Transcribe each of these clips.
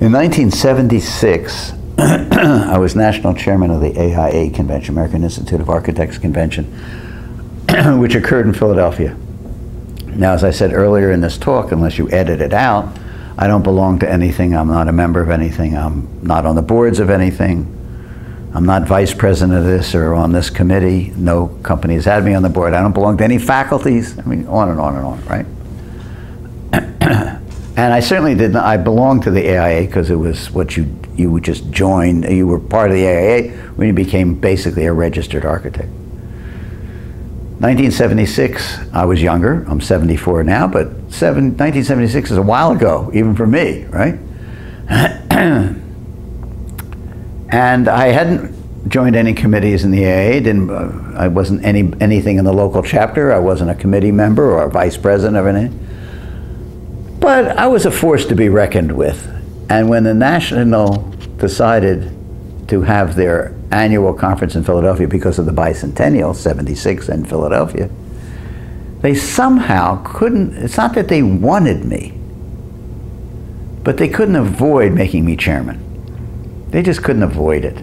In 1976, I was national chairman of the AIA convention, American Institute of Architects convention, which occurred in Philadelphia. Now, as I said earlier in this talk, unless you edit it out, I don't belong to anything. I'm not a member of anything. I'm not on the boards of anything. I'm not vice president of this or on this committee. No company has had me on the board. I don't belong to any faculties. I mean, on and on and on, right? and I certainly did not. I belonged to the AIA because it was what you you would just join. You were part of the AIA when you became basically a registered architect. 1976, I was younger. I'm 74 now, but seven, 1976 is a while ago, even for me, right? and I hadn't joined any committees in the AA. Didn't uh, I wasn't any anything in the local chapter. I wasn't a committee member or a vice president of anything. But I was a force to be reckoned with. And when the National decided to have their annual conference in Philadelphia because of the bicentennial, 76 in Philadelphia, they somehow couldn't, it's not that they wanted me, but they couldn't avoid making me chairman. They just couldn't avoid it.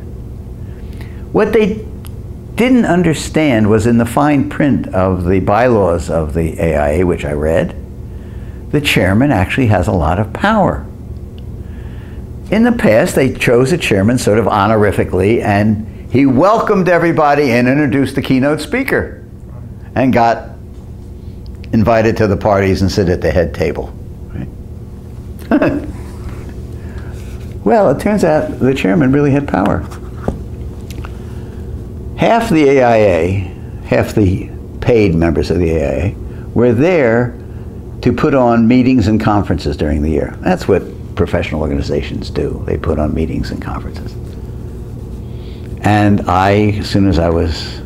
What they didn't understand was in the fine print of the bylaws of the AIA, which I read, the chairman actually has a lot of power. In the past, they chose a chairman sort of honorifically, and he welcomed everybody and introduced the keynote speaker and got invited to the parties and sit at the head table. Right? Well, it turns out the chairman really had power. Half the AIA, half the paid members of the AIA, were there to put on meetings and conferences during the year. That's what professional organizations do. They put on meetings and conferences. And I, as soon as I was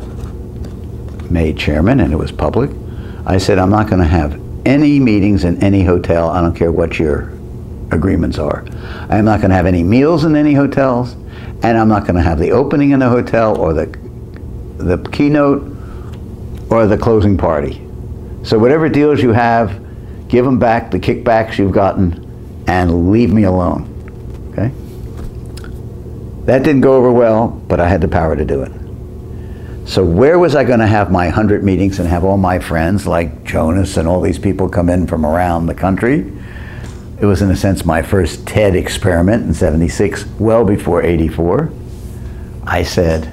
made chairman and it was public, I said, I'm not going to have any meetings in any hotel. I don't care what your agreements are. I'm not going to have any meals in any hotels, and I'm not going to have the opening in the hotel or the the keynote or the closing party. So whatever deals you have, give them back the kickbacks you've gotten, and leave me alone. Okay. That didn't go over well, but I had the power to do it. So where was I going to have my 100 meetings and have all my friends like Jonas and all these people come in from around the country? It was, in a sense, my first TED experiment in 76, well before 84. I said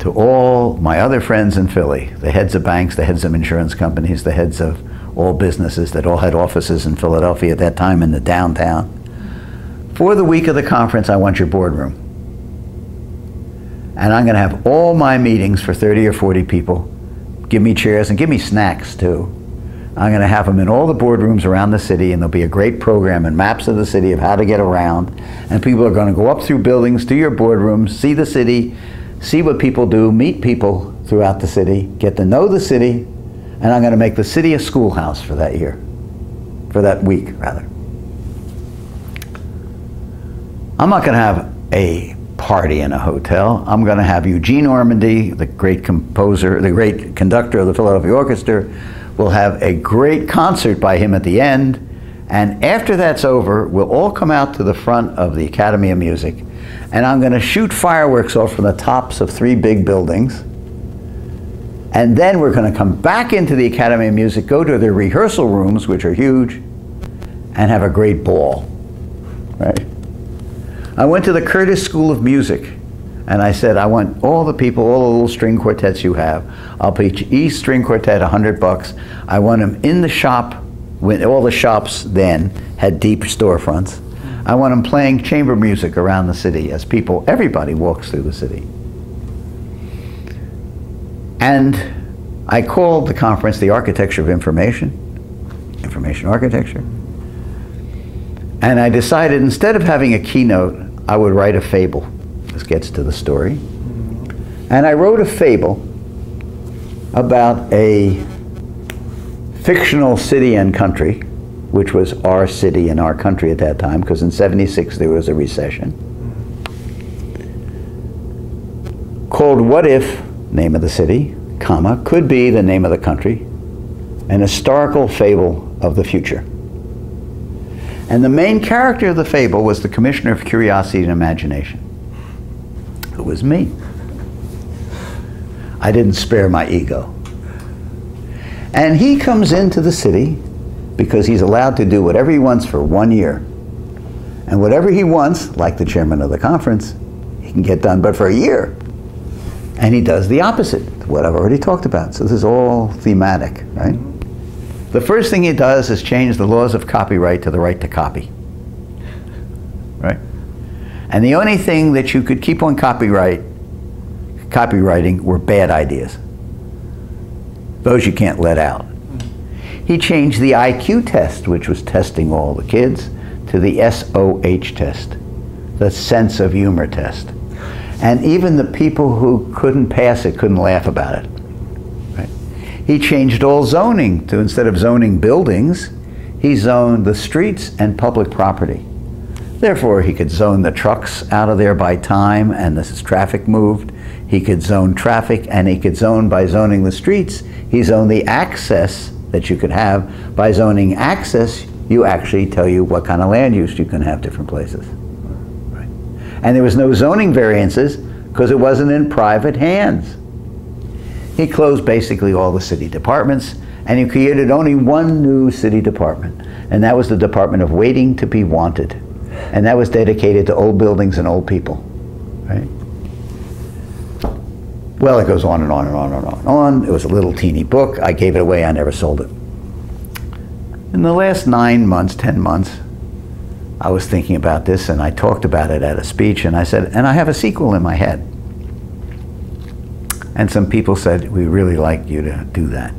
to all my other friends in Philly, the heads of banks, the heads of insurance companies, the heads of all businesses that all had offices in Philadelphia at that time in the downtown, for the week of the conference, I want your boardroom. And I'm going to have all my meetings for 30 or 40 people. Give me chairs and give me snacks too. I'm going to have them in all the boardrooms around the city, and there'll be a great program and maps of the city of how to get around. And people are going to go up through buildings to your boardrooms, see the city, see what people do, meet people throughout the city, get to know the city, and I'm going to make the city a schoolhouse for that year, for that week, rather. I'm not going to have a party in a hotel. I'm going to have Eugene Ormandy, the great composer, the great conductor of the Philadelphia Orchestra, We'll have a great concert by him at the end. And after that's over, we'll all come out to the front of the Academy of Music. And I'm going to shoot fireworks off from the tops of three big buildings. And then we're going to come back into the Academy of Music, go to the rehearsal rooms, which are huge, and have a great ball. Right? I went to the Curtis School of Music and I said, I want all the people, all the little string quartets you have. I'll pay each string quartet a hundred bucks. I want them in the shop when all the shops then had deep storefronts. I want them playing chamber music around the city as people, everybody walks through the city. And I called the conference the Architecture of Information, Information Architecture. And I decided instead of having a keynote, I would write a fable. This gets to the story. And I wrote a fable about a fictional city and country, which was our city and our country at that time, because in 76 there was a recession, called What If, name of the city, comma, could be the name of the country, an historical fable of the future. And the main character of the fable was the Commissioner of Curiosity and Imagination. It was me. I didn't spare my ego. And he comes into the city because he's allowed to do whatever he wants for one year. And whatever he wants, like the chairman of the conference, he can get done, but for a year. And he does the opposite, what I've already talked about. So this is all thematic, right? The first thing he does is change the laws of copyright to the right to copy. Right? And the only thing that you could keep on copyright, copywriting were bad ideas. Those you can't let out. He changed the IQ test, which was testing all the kids, to the SOH test, the sense of humor test. And even the people who couldn't pass it couldn't laugh about it. Right? He changed all zoning to instead of zoning buildings, he zoned the streets and public property. Therefore, he could zone the trucks out of there by time and the traffic moved. He could zone traffic and he could zone by zoning the streets. He zoned the access that you could have. By zoning access, you actually tell you what kind of land use you can have different places. And there was no zoning variances because it wasn't in private hands. He closed basically all the city departments and he created only one new city department, and that was the Department of Waiting to be Wanted and that was dedicated to old buildings and old people, right? Well, it goes on and on and on and on and on. It was a little teeny book. I gave it away. I never sold it. In the last nine months, ten months, I was thinking about this and I talked about it at a speech and I said, and I have a sequel in my head. And some people said, we really like you to do that.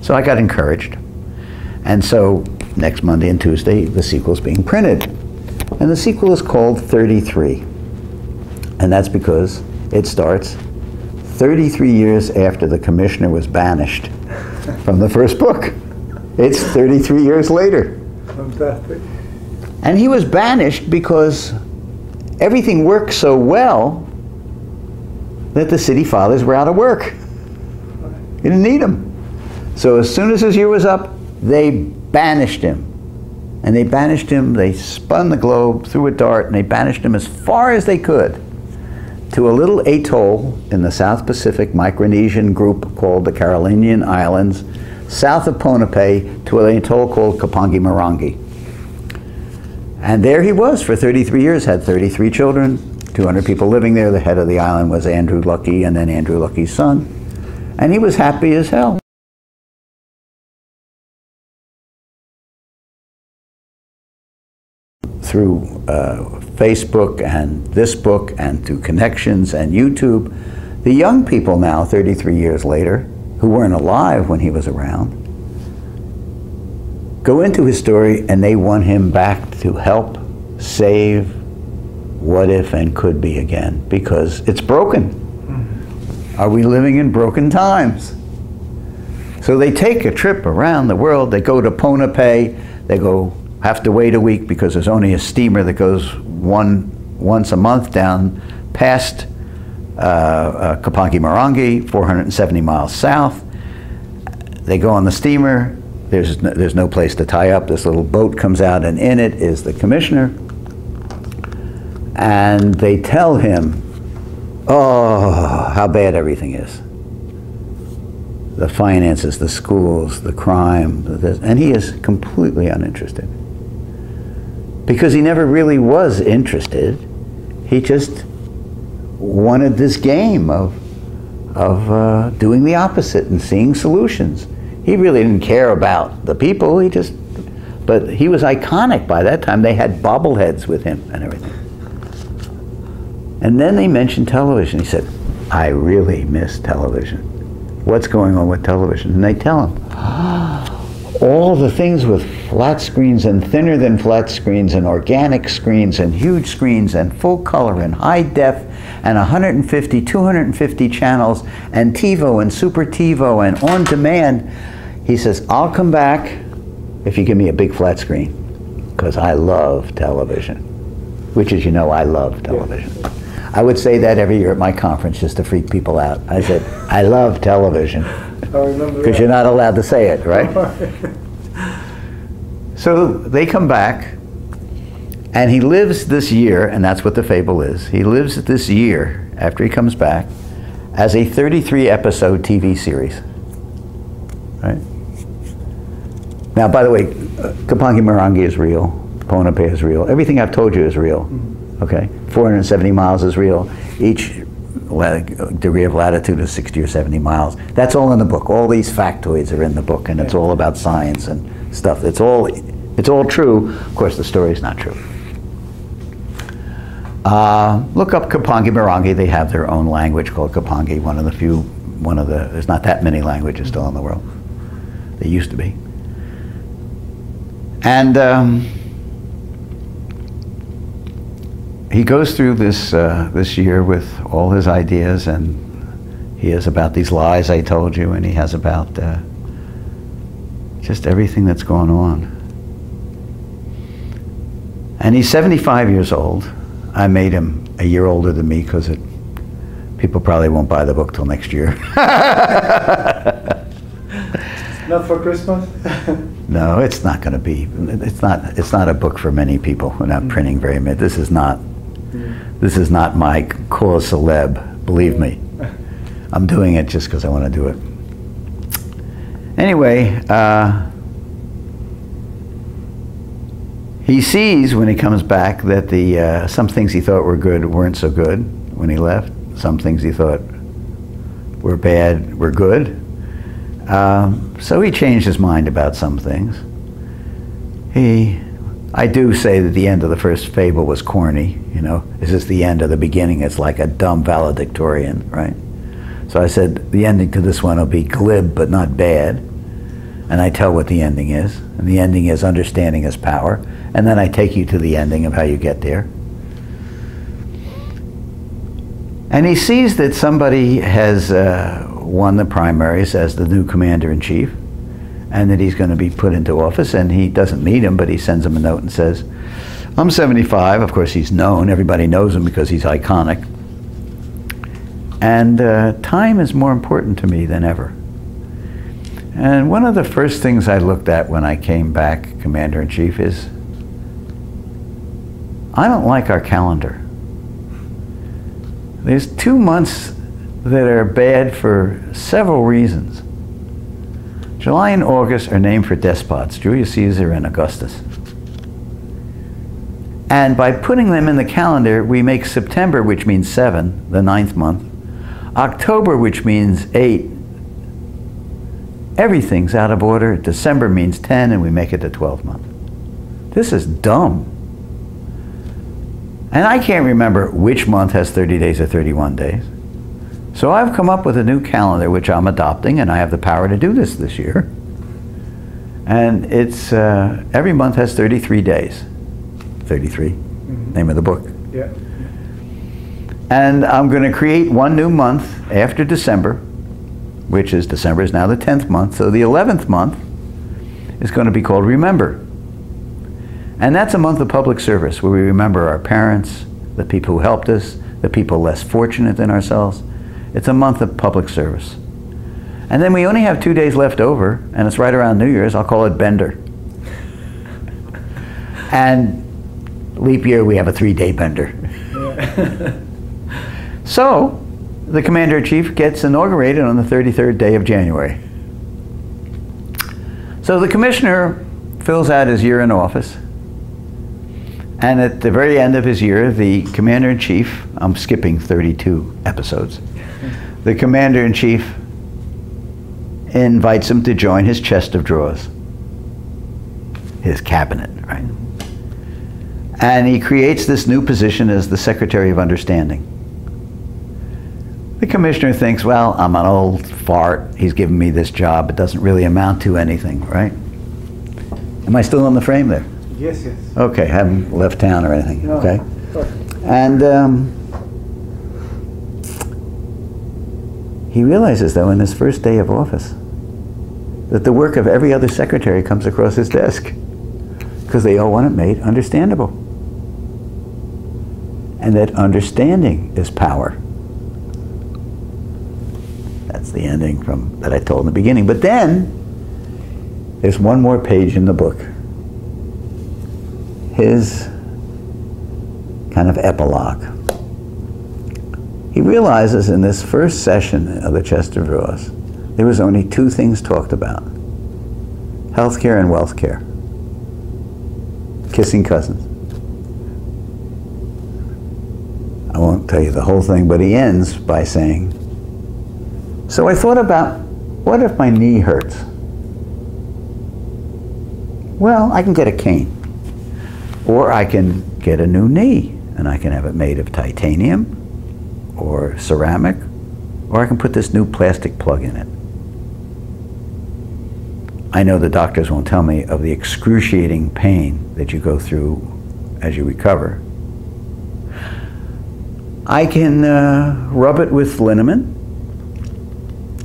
So I got encouraged. And so next Monday and Tuesday, the sequel is being printed. And the sequel is called 33. And that's because it starts 33 years after the commissioner was banished from the first book. It's 33 years later. Fantastic. And he was banished because everything worked so well that the city fathers were out of work. He didn't need them. So as soon as his year was up, they banished him. And they banished him, they spun the globe, threw a dart, and they banished him as far as they could to a little atoll in the South Pacific Micronesian group called the Carolinian Islands, south of Ponape, to an atoll called Kapingamarangi. And there he was for 33 years, had 33 children, 200 people living there. The head of the island was Andrew Lucky and then Andrew Lucky's son. And he was happy as hell. through uh, Facebook and this book and through connections and YouTube, the young people now, 33 years later, who weren't alive when he was around, go into his story and they want him back to help save what if and could be again because it's broken. Are we living in broken times? So they take a trip around the world. They go to Ponape. They go have to wait a week because there's only a steamer that goes one once a month down past uh, uh, Kapingamarangi, 470 miles south. They go on the steamer. There's no, there's no place to tie up. This little boat comes out, and in it is the commissioner. And they tell him, oh, how bad everything is the finances, the schools, the crime, the and he is completely uninterested because he never really was interested. He just wanted this game of, of uh, doing the opposite and seeing solutions. He really didn't care about the people. He just, but he was iconic by that time. They had bobbleheads with him and everything. And then they mentioned television. He said, I really miss television. What's going on with television? And they tell him, all the things with flat screens and thinner than flat screens and organic screens and huge screens and full color and high def and 150, 250 channels and TiVo and Super TiVo and on demand. He says, I'll come back if you give me a big flat screen because I love television, which is, you know, I love television. I would say that every year at my conference just to freak people out. I said, I love television. Because you're not allowed to say it, right? so they come back And he lives this year, and that's what the fable is. He lives this year after he comes back as a 33 episode TV series. Right? Now, by the way, Kapingamarangi is real. Ponape is real. Everything I've told you is real. Mm-hmm. Okay? 470 miles is real. Each degree of latitude of 60 or 70 miles. That's all in the book. All these factoids are in the book, and it's all about science and stuff. It's all, it's all true. Of course, the story is not true. Uh, look up Kapingamarangi. They have their own language called Kapangi. One of the few, one of the. There's not that many languages still in the world. They used to be. And um, he goes through this uh, this year with all his ideas, and he has about these lies I told you, and he has about uh, just everything that's going on. And he's 75 years old I made him a year older than me because people probably won't buy the book till next year. not for Christmas. no, it's not going to be. It's not. It's not a book for many people. We're not mm. printing very many. This is not. This is not my cause celeb. Believe me, I'm doing it just because I want to do it. Anyway. Uh, he sees when he comes back that the uh, some things he thought were good weren't so good when he left. Some things he thought were bad were good. Um, so he changed his mind about some things. He, I do say that the end of the first fable was corny. You know, is this the end of the beginning? It's like a dumb valedictorian, right? So I said the ending to this one will be glib but not bad, and I tell what the ending is, and the ending is understanding is power and then I take you to the ending of how you get there. And he sees that somebody has uh, won the primaries as the new commander in chief, and that he's going to be put into office. And he doesn't meet him, but he sends him a note and says, I'm 75. Of course, he's known. Everybody knows him because he's iconic. And uh, time is more important to me than ever. And one of the first things I looked at when I came back commander in chief is I don't like our calendar. There's two months that are bad for several reasons. July and August are named for despots, Julius Caesar and Augustus. And by putting them in the calendar, we make September, which means seven, the ninth month, October, which means eight. Everything's out of order. December means 10, and we make it the 12th month. This is dumb. And I can't remember which month has 30 days or 31 days. So I've come up with a new calendar which I'm adopting, and I have the power to do this this year. And it's uh, every month has 33 days. 33, mm-hmm. name of the book. Yeah. And I'm going to create one new month after December, which is December is now the 10th month. So the 11th month is going to be called Remember. And that's a month of public service where we remember our parents, the people who helped us, the people less fortunate than ourselves. It's a month of public service. And then we only have two days left over, and it's right around New Year's. I'll call it Bender. and leap year, we have a three day bender. so, the Commander in Chief gets inaugurated on the 33rd day of January. So, the Commissioner fills out his year in office. And at the very end of his year, the commander in chief, I'm skipping 32 episodes, the commander in chief invites him to join his chest of drawers, his cabinet, right? And he creates this new position as the Secretary of Understanding. The commissioner thinks, well, I'm an old fart. He's given me this job. It doesn't really amount to anything, right? Am I still on the frame there? Yes, yes. Okay, haven't left town or anything, no. okay? And um, he realizes, though, in his first day of office, that the work of every other secretary comes across his desk because they all want it made understandable. And that understanding is power. That's the ending from that I told in the beginning. But then there's one more page in the book his kind of epilogue. He realizes in this first session of the Chester Ross, there was only two things talked about healthcare and wealth care. Kissing cousins. I won't tell you the whole thing, but he ends by saying, So I thought about what if my knee hurts? Well, I can get a cane. Or I can get a new knee and I can have it made of titanium or ceramic, or I can put this new plastic plug in it. I know the doctors won't tell me of the excruciating pain that you go through as you recover. I can uh, rub it with liniment.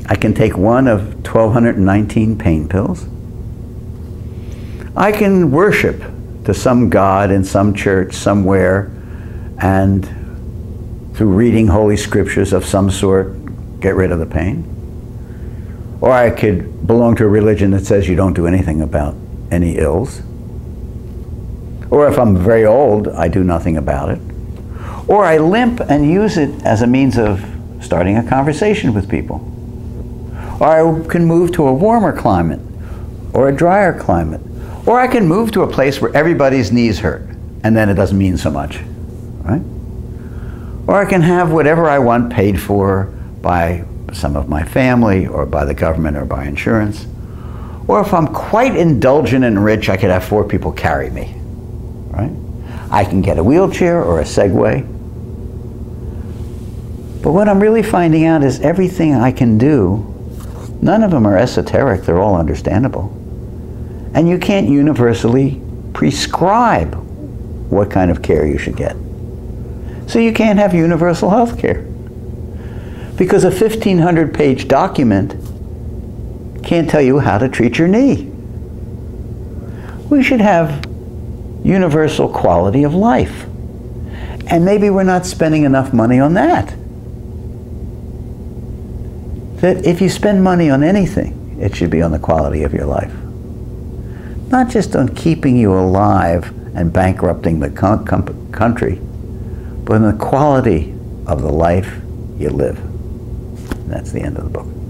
I can take one of 1,219 pain pills. I can worship to some God in some church somewhere and through reading holy scriptures of some sort get rid of the pain. Or I could belong to a religion that says you don't do anything about any ills. Or if I'm very old, I do nothing about it. Or I limp and use it as a means of starting a conversation with people. Or I can move to a warmer climate or a drier climate. Or I can move to a place where everybody's knees hurt and then it doesn't mean so much, right? Or I can have whatever I want paid for by some of my family or by the government or by insurance. Or if I'm quite indulgent and rich, I could have four people carry me. Right? I can get a wheelchair or a Segway. But what I'm really finding out is everything I can do, none of them are esoteric, they're all understandable. And you can't universally prescribe what kind of care you should get. So you can't have universal health care. Because a 1,500 page document can't tell you how to treat your knee. We should have universal quality of life. And maybe we're not spending enough money on that. That if you spend money on anything, it should be on the quality of your life. Not just on keeping you alive and bankrupting the country, but on the quality of the life you live. That's the end of the book.